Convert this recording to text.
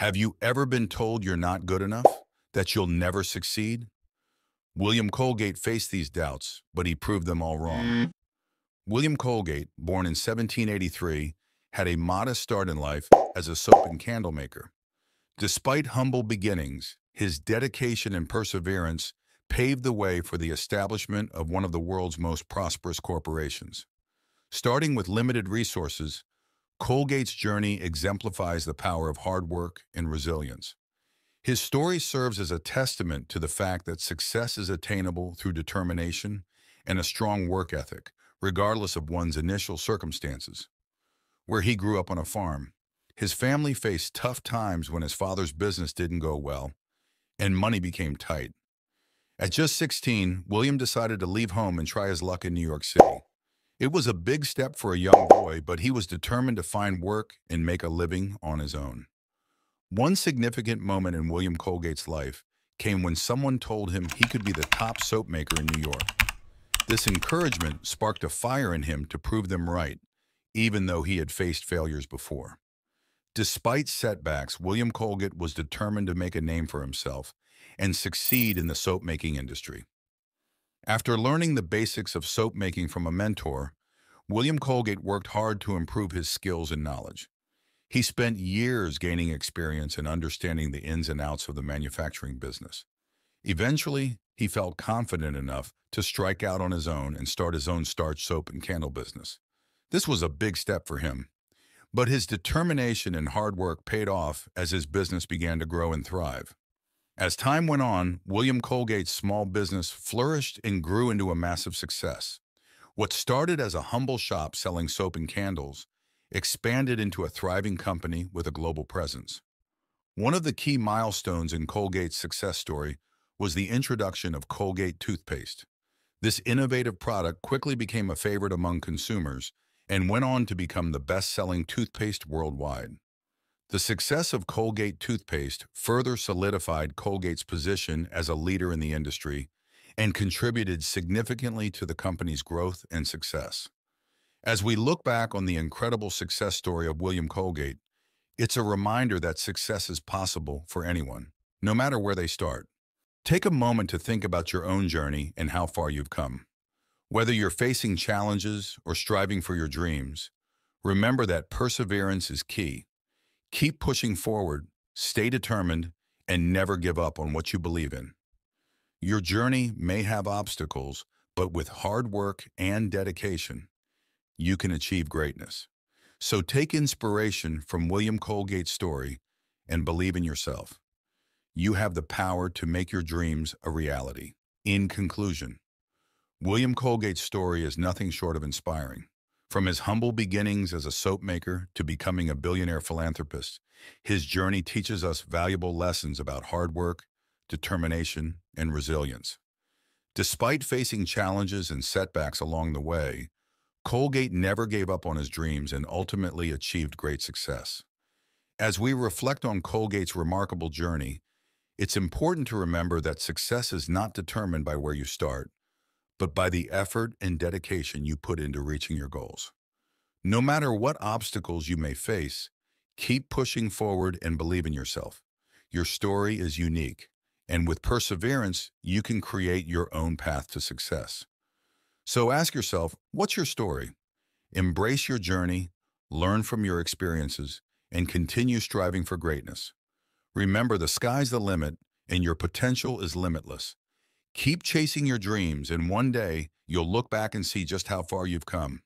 Have you ever been told you're not good enough? That you'll never succeed? William Colgate faced these doubts, but he proved them all wrong. Mm. William Colgate, born in 1783, had a modest start in life as a soap and candle maker. Despite humble beginnings, his dedication and perseverance paved the way for the establishment of one of the world's most prosperous corporations. Starting with limited resources, Colgate's journey exemplifies the power of hard work and resilience. His story serves as a testament to the fact that success is attainable through determination and a strong work ethic, regardless of one's initial circumstances. Where he grew up on a farm, his family faced tough times when his father's business didn't go well and money became tight. At just 16, William decided to leave home and try his luck in New York City. It was a big step for a young boy, but he was determined to find work and make a living on his own. One significant moment in William Colgate's life came when someone told him he could be the top soap maker in New York. This encouragement sparked a fire in him to prove them right, even though he had faced failures before. Despite setbacks, William Colgate was determined to make a name for himself and succeed in the soap making industry. After learning the basics of soap making from a mentor, William Colgate worked hard to improve his skills and knowledge. He spent years gaining experience and understanding the ins and outs of the manufacturing business. Eventually, he felt confident enough to strike out on his own and start his own starch soap and candle business. This was a big step for him, but his determination and hard work paid off as his business began to grow and thrive. As time went on, William Colgate's small business flourished and grew into a massive success. What started as a humble shop selling soap and candles expanded into a thriving company with a global presence. One of the key milestones in Colgate's success story was the introduction of Colgate toothpaste. This innovative product quickly became a favorite among consumers and went on to become the best-selling toothpaste worldwide. The success of Colgate toothpaste further solidified Colgate's position as a leader in the industry and contributed significantly to the company's growth and success. As we look back on the incredible success story of William Colgate, it's a reminder that success is possible for anyone, no matter where they start. Take a moment to think about your own journey and how far you've come. Whether you're facing challenges or striving for your dreams, remember that perseverance is key Keep pushing forward, stay determined, and never give up on what you believe in. Your journey may have obstacles, but with hard work and dedication, you can achieve greatness. So take inspiration from William Colgate's story and believe in yourself. You have the power to make your dreams a reality. In conclusion, William Colgate's story is nothing short of inspiring. From his humble beginnings as a soap maker to becoming a billionaire philanthropist, his journey teaches us valuable lessons about hard work, determination, and resilience. Despite facing challenges and setbacks along the way, Colgate never gave up on his dreams and ultimately achieved great success. As we reflect on Colgate's remarkable journey, it's important to remember that success is not determined by where you start, but by the effort and dedication you put into reaching your goals. No matter what obstacles you may face, keep pushing forward and believe in yourself. Your story is unique, and with perseverance, you can create your own path to success. So ask yourself, what's your story? Embrace your journey, learn from your experiences, and continue striving for greatness. Remember, the sky's the limit, and your potential is limitless. Keep chasing your dreams, and one day you'll look back and see just how far you've come.